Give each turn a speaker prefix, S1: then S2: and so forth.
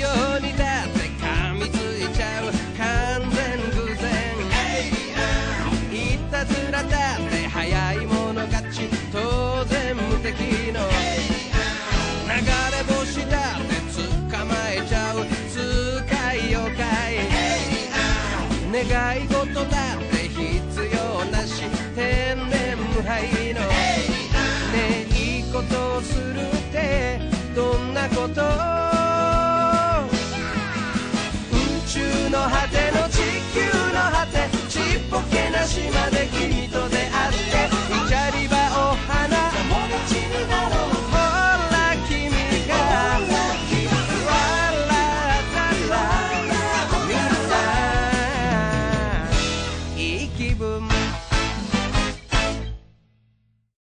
S1: 陽にだって噛みついちゃう。完全偶然。いたずらだって早い者勝ち当然無敵の。流れ星だって捕まえちゃう。痛快妖怪願い事だって宙の